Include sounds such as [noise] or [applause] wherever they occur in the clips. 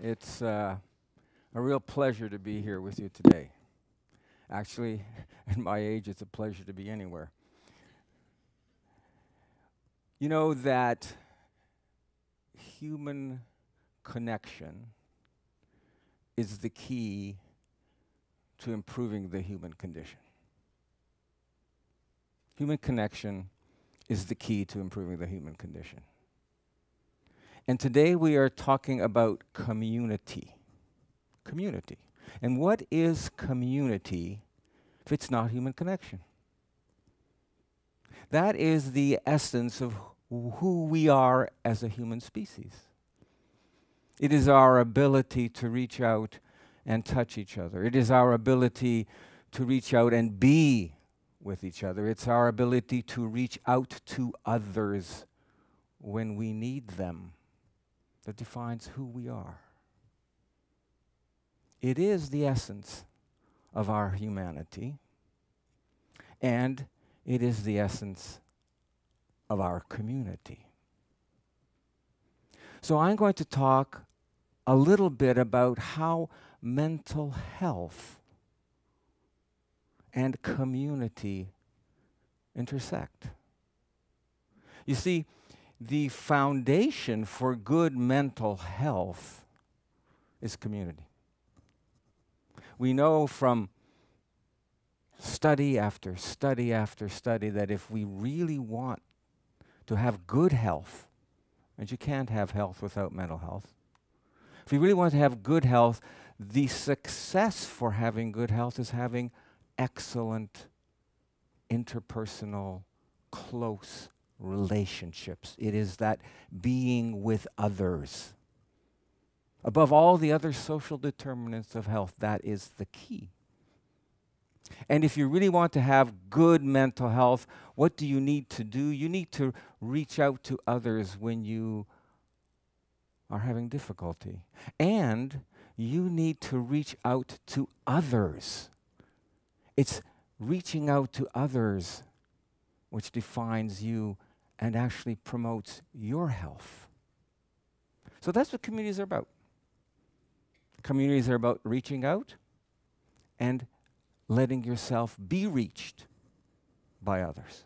It's uh, a real pleasure to be here with you today. Actually, [laughs] at my age, it's a pleasure to be anywhere. You know that human connection is the key to improving the human condition. Human connection is the key to improving the human condition. And today we are talking about community. Community. And what is community if it's not human connection? That is the essence of who we are as a human species. It is our ability to reach out and touch each other. It is our ability to reach out and be with each other. It's our ability to reach out to others when we need them that defines who we are. It is the essence of our humanity, and it is the essence of our community. So, I'm going to talk a little bit about how mental health and community intersect. You see, the foundation for good mental health is community. We know from study after study after study that if we really want to have good health, and you can't have health without mental health, if we really want to have good health, the success for having good health is having excellent interpersonal, close relationships. It is that being with others. Above all the other social determinants of health, that is the key. And if you really want to have good mental health, what do you need to do? You need to reach out to others when you are having difficulty. And you need to reach out to others. It's reaching out to others which defines you and actually promotes your health. So that's what communities are about. Communities are about reaching out and letting yourself be reached by others.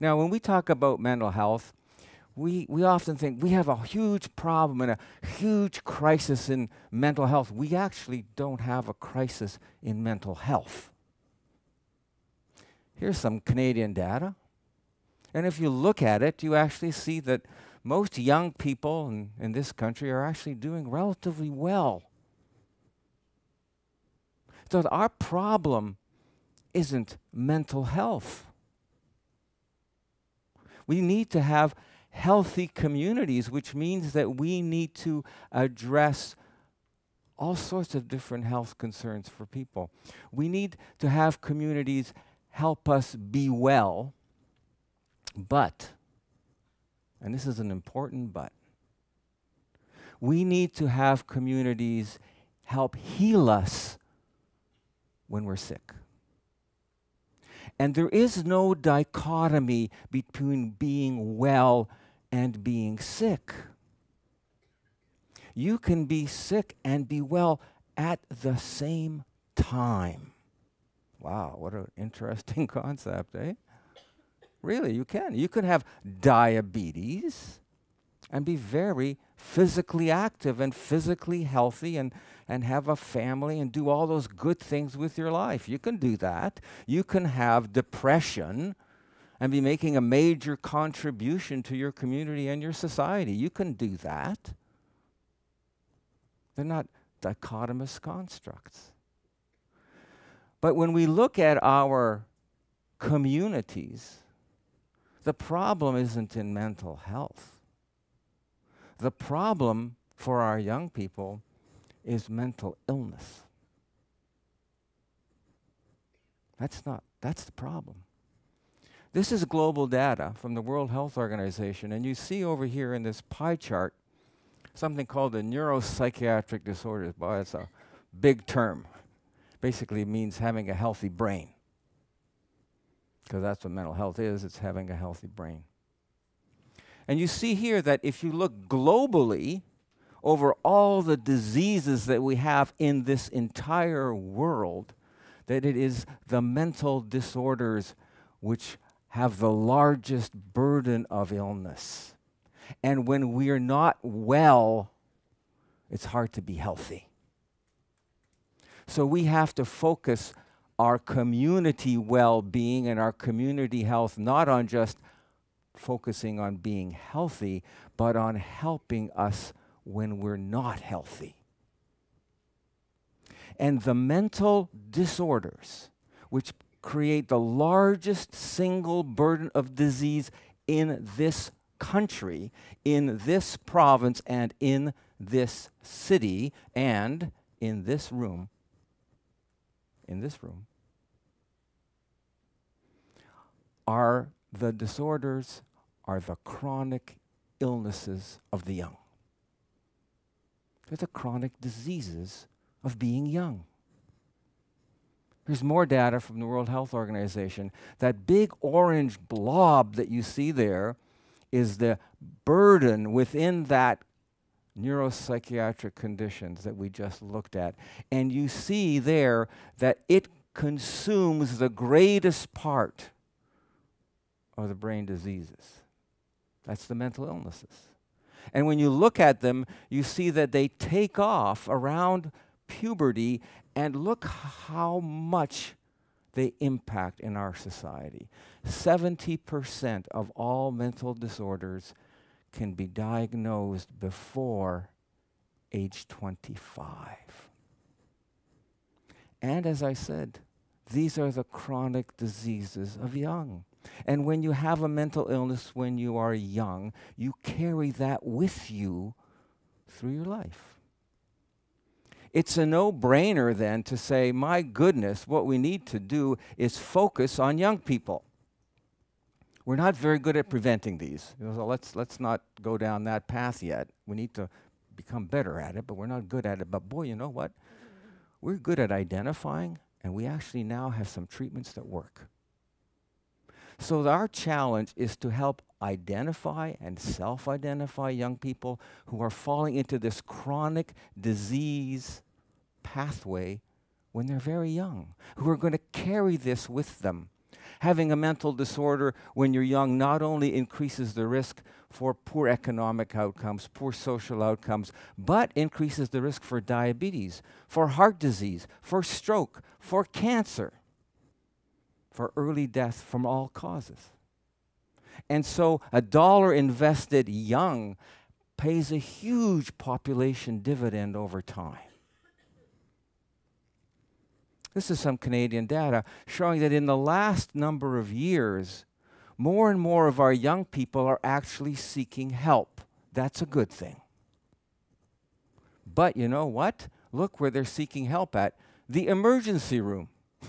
Now, when we talk about mental health, we, we often think we have a huge problem and a huge crisis in mental health. We actually don't have a crisis in mental health. Here's some Canadian data. And if you look at it, you actually see that most young people in, in this country are actually doing relatively well. So our problem isn't mental health. We need to have healthy communities, which means that we need to address all sorts of different health concerns for people. We need to have communities help us be well, but, and this is an important but, we need to have communities help heal us when we're sick. And there is no dichotomy between being well and being sick. You can be sick and be well at the same time. Wow, what an interesting [laughs] concept, eh? Really, you can. You can have diabetes and be very physically active and physically healthy and, and have a family and do all those good things with your life. You can do that. You can have depression and be making a major contribution to your community and your society. You can do that. They're not dichotomous constructs. But when we look at our communities, the problem isn't in mental health. The problem for our young people is mental illness. That's not, that's the problem. This is global data from the World Health Organization, and you see over here in this pie chart something called the neuropsychiatric disorders. Boy, it's a big term basically means having a healthy brain. Because that's what mental health is it's having a healthy brain. And you see here that if you look globally, over all the diseases that we have in this entire world, that it is the mental disorders which have the largest burden of illness. And when we are not well, it's hard to be healthy. So we have to focus our community well being and our community health not on just focusing on being healthy, but on helping us when we're not healthy. And the mental disorders, which create the largest single burden of disease in this country, in this province, and in this city, and in this room, in this room, are the disorders, are the chronic illnesses of the young. They're the chronic diseases of being young. There's more data from the World Health Organization. That big orange blob that you see there is the burden within that neuropsychiatric conditions that we just looked at. And you see there that it consumes the greatest part of the brain diseases. That's the mental illnesses. And when you look at them, you see that they take off around puberty, and look how much they impact in our society. 70% of all mental disorders can be diagnosed before age 25. And as I said, these are the chronic diseases of young. And when you have a mental illness when you are young, you carry that with you through your life. It's a no brainer then to say, my goodness, what we need to do is focus on young people. We're not very good at preventing these. You know, so let's, let's not go down that path yet. We need to become better at it, but we're not good at it. But boy, you know what? We're good at identifying, and we actually now have some treatments that work. So our challenge is to help identify and self identify young people who are falling into this chronic disease pathway when they're very young, who are going to carry this with them. Having a mental disorder when you're young not only increases the risk for poor economic outcomes, poor social outcomes, but increases the risk for diabetes, for heart disease, for stroke, for cancer for early death from all causes. And so a dollar invested young pays a huge population dividend over time. This is some Canadian data showing that in the last number of years, more and more of our young people are actually seeking help. That's a good thing. But you know what? Look where they're seeking help at the emergency room. [laughs]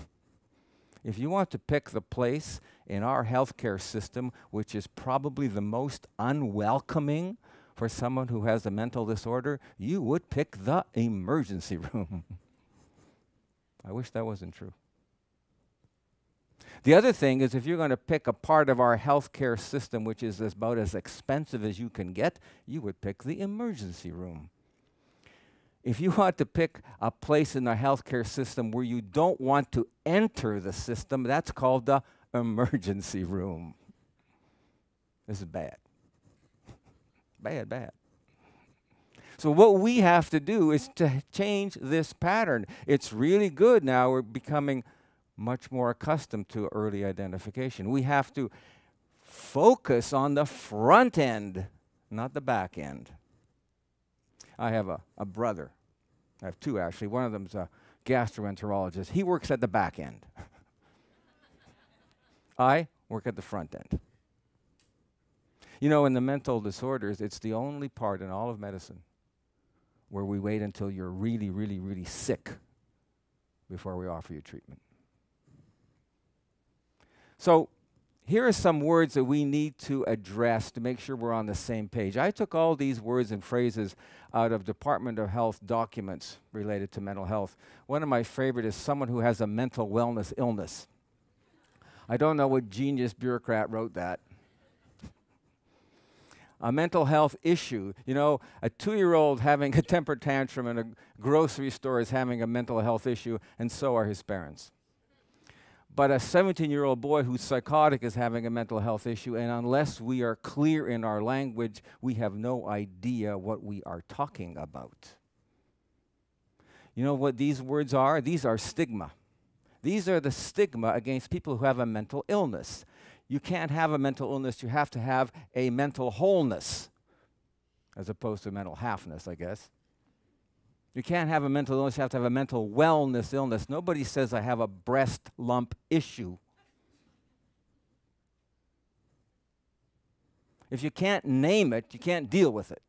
If you want to pick the place in our healthcare system, which is probably the most unwelcoming for someone who has a mental disorder, you would pick the emergency [laughs] room. I wish that wasn't true. The other thing is, if you're going to pick a part of our healthcare system which is about as expensive as you can get, you would pick the emergency room if you [laughs] want to pick a place in the healthcare system where you don't want to enter the system, that's called the emergency room. This is bad. [laughs] bad, bad. So, what we have to do is to change this pattern. It's really good now. We're becoming much more accustomed to early identification. We have to focus on the front end, not the back end. I have a, a brother I have two actually. One of them is a gastroenterologist. He works at the back end. [laughs] I work at the front end. You know, in the mental disorders, it's the only part in all of medicine where we wait until you're really, really, really sick before we offer you treatment. So, here are some words that we need to address to make sure we're on the same page. I took all these words and phrases out of Department of Health documents related to mental health. One of my favorite is someone who has a mental wellness illness. I don't know what genius bureaucrat wrote that. A mental health issue. You know, a two year old having a temper tantrum in a grocery store is having a mental health issue, and so are his parents. But a 17 year old boy who's psychotic is having a mental health issue, and unless we are clear in our language, we have no idea what we are talking about. You know what these words are? These are stigma. These are the stigma against people who have a mental illness. You can't have a mental illness, you have to have a mental wholeness, as opposed to mental halfness, I guess. You can't have a mental illness, you have to have a mental wellness illness. Nobody says, I have a breast lump issue. If you can't name it, you can't deal with it.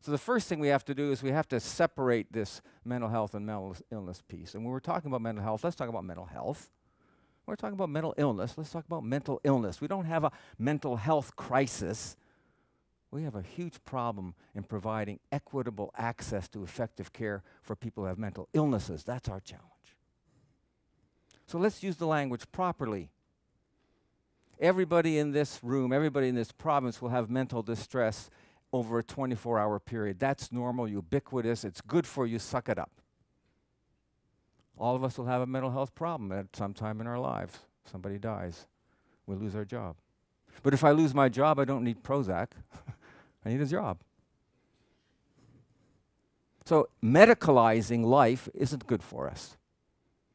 So the first thing we have to do is we have to separate this mental health and mental illness piece. And when we're talking about mental health, let's talk about mental health. We're talking about mental illness. Let's talk about mental illness. We don't have a mental health crisis. We have a huge problem in providing equitable access to effective care for people who have mental illnesses. That's our challenge. So let's use the language properly. Everybody in this room, everybody in this province will have mental distress over a 24 hour period. That's normal, ubiquitous, it's good for you, suck it up. All of us will have a mental health problem at some time in our lives. Somebody dies, we lose our job. But if I lose my job, I don't need Prozac, [laughs] I need a job. So, medicalizing life isn't good for us.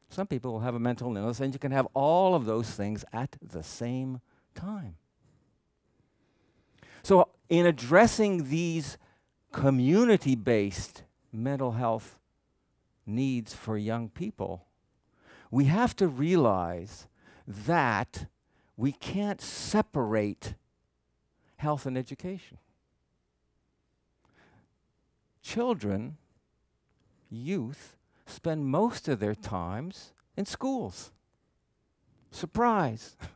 Some people will have a mental illness, and you can have all of those things at the same time. So, in addressing these community based mental health needs for young people, we have to realize that we can't separate health and education. Children, youth, spend most of their times in schools. Surprise. [laughs]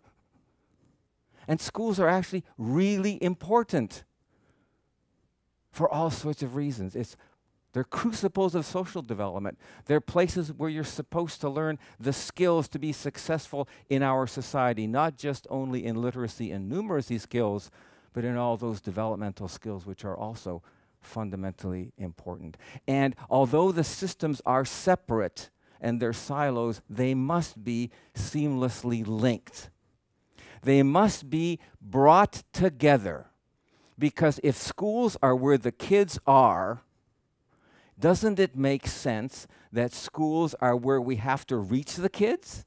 And schools are actually really important for all sorts of reasons. It's they're crucibles of social development. They're places where you're supposed to learn the skills to be successful in our society, not just only in literacy and numeracy skills, but in all those developmental skills which are also fundamentally important. And although the systems are separate and they're silos, they must be seamlessly linked. They must be brought together. Because if schools are where the kids are, doesn't it make sense that schools are where we have to reach the kids?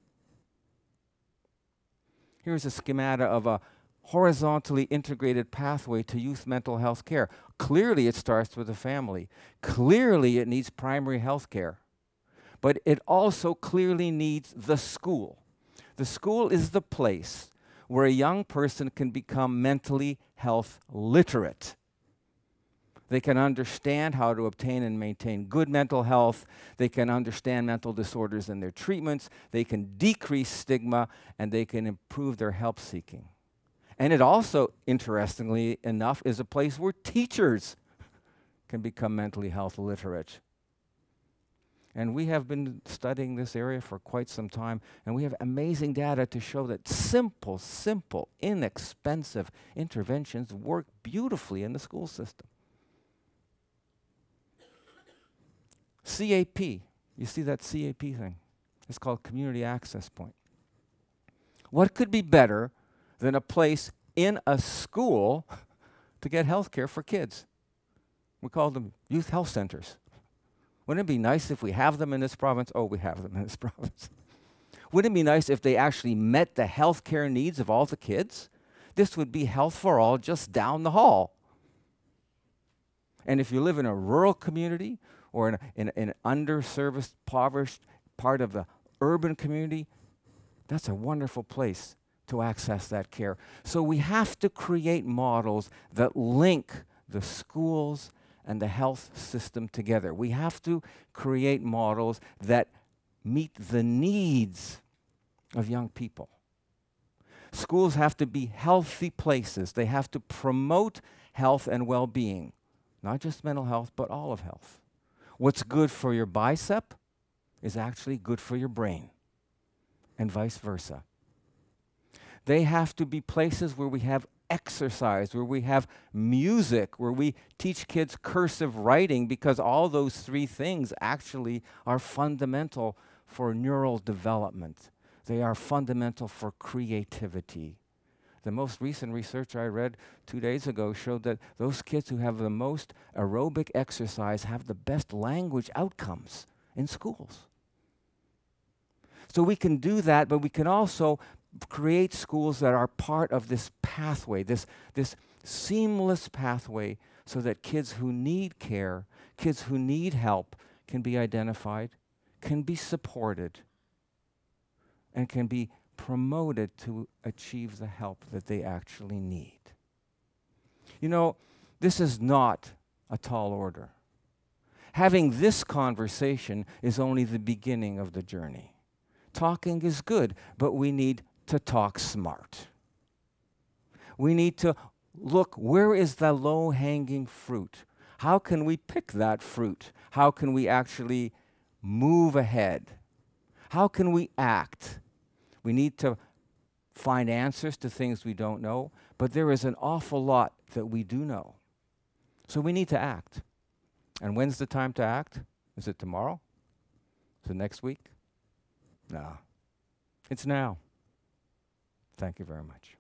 Here's a schemata of a horizontally integrated pathway to youth mental health care. Clearly, it starts with the family. Clearly, it needs primary health care. But it also clearly needs the school. The school is the place where a young person can become mentally health literate. They can understand how to obtain and maintain good mental health. They can understand mental disorders and their treatments. They can decrease stigma and they can improve their help seeking. And it also, interestingly enough, is a place where teachers can become mentally health literate. And we have been studying this area for quite some time, and we have amazing data to show that simple, simple, inexpensive interventions work beautifully in the school system. CAP, you see that CAP thing? It's called Community Access Point. What could be better than a place in a school to get health care for kids? We call them youth health centers. Wouldn't it be nice if we have them in this province? Oh, we have them in this [laughs] province. Wouldn't it be nice if they actually met the health care needs of all the kids? This would be health for all just down the hall. And if you live in a rural community or in, in, in an underserviced, impoverished part of the urban community, that's a wonderful place to access that care. So we have to create models that link the schools and the health system together. We have to create models that meet the needs of young people. Schools have to be healthy places. They have to promote health and well being, not just mental health, but all of health. What's good for your bicep is actually good for your brain, and vice versa. They have to be places where we have exercise, where we have music, where we teach kids cursive writing, because all those three things actually are fundamental for neural development. They are fundamental for creativity. The most recent research I read two days ago showed that those kids who have the most aerobic exercise have the best language outcomes in schools. So we can do that, but we can also create schools that are part of this pathway, this, this seamless pathway, so that kids who need care, kids who need help, can be identified, can be supported, and can be promoted to achieve the help that they actually need. You know, this is not a tall order. Having this conversation is only the beginning of the journey. Talking is good, but we need to talk smart. We need to look where is the low hanging fruit? How can we pick that fruit? How can we actually move ahead? How can we act? We need to find answers to things we don't know, but there is an awful lot that we do know. So we need to act. And when's the time to act? Is it tomorrow? Is it next week? No. It's now. Thank you very much.